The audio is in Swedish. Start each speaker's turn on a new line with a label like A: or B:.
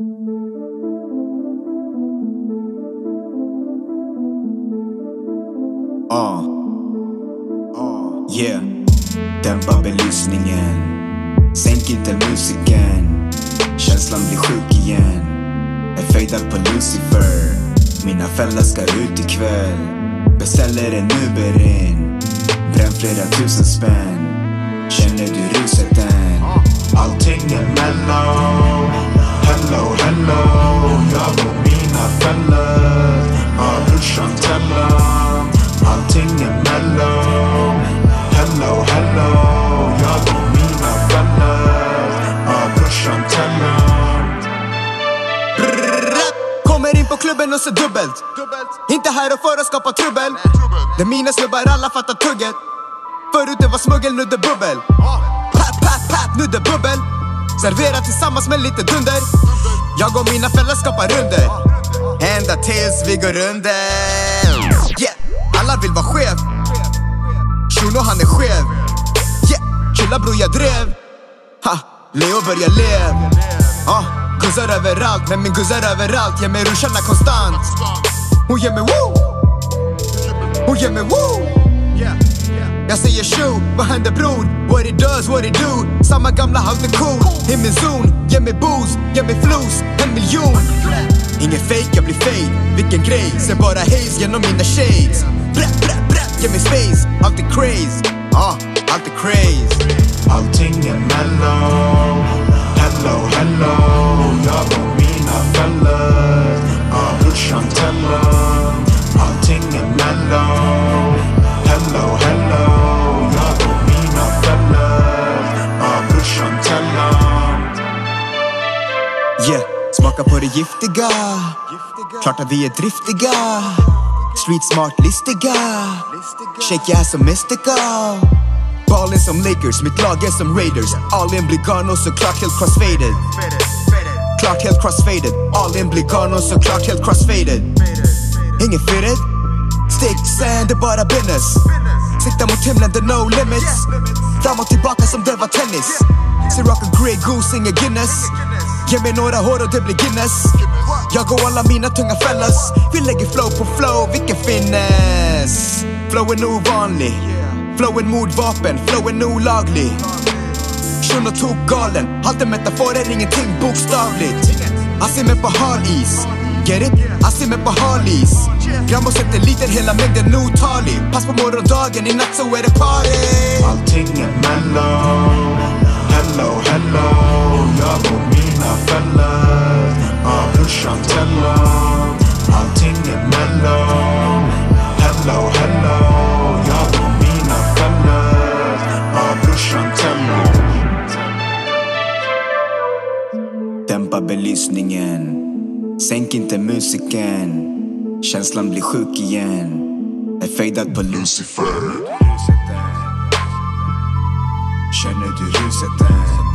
A: Ah. Ah. Yeah. Dämpa belysningen. Sänk inte musiken. Känslan blir sjuk igen. Är fejdad på Lucifer. Mina föräldrar ska ut ikväll. Beställer en Uber in. Bränn flera tusen spänn. Känner du ruset än?
B: Sig dubbelt. dubbelt Inte här och för att skapa trubbel. Det är mina snubbar, alla fattar tugget. Förut det var smuggel, nu det bubbel. Pat, pat, pat, nu det bubbel. Servera tillsammans med lite dunder. Jag och mina föräldrar skapar runder Ända tills vi går under. Yeah, alla vill vara chef. Shuno han är skev Yeah, chilla bror jag drev. Ha, Leo börjar lev ah, Guzzar överallt, men min guzzar överallt Ger mig ruscharna konstant. Hon ger mig woo! Hon ger mig woo! Jag säger shoo, vad händer bror? What it does, what it do? Samma gamla halter cool I min zon, ge mig booze, ge mig flos En miljon. Ingen fake, jag blir fade Vilken grej, ser bara haze genom mina shades. Brätt, brätt, brätt, ge mig space. Allt är craze, ah, allt är craze.
C: Allting är mellow
B: Yeah, smaka på det giftiga. Klart att vi är driftiga. Street smart listiga. Shake your ass som mystical. Ballen som Lakers, mitt lag är som Raiders. All in blir gone och såklart helt crossfaded. Klart helt crossfaded. All in blir gone och såklart helt crossfaded. Ingen fitted Stick sand, det är bara business. Sikta mot himlen, det no limits. Fram och tillbaka som det var tennis. Ser rock Grey Goose, ingen Guinness. Ge mig några hår och det blir Guinness. Jag och alla mina tunga fellas Vi lägger flow på flow, vilken finess. Flowen ovanlig. Flowen mordvapen, flowen olaglig. Shunon tog galen. Allt är metaforer, ingenting bokstavligt. Han ser mig på hal is. Get it? Han ser mig på hal is. Grambos sätter liten, hela mängden otalig Pass på morgondagen, i natt så är det party.
C: Allting är mellow. Hello, hello. Jag och min
A: Dämpa belysningen. Sänk inte musiken. Känslan blir sjuk igen. Är fejdad på Lucifer. Känner du ruset än?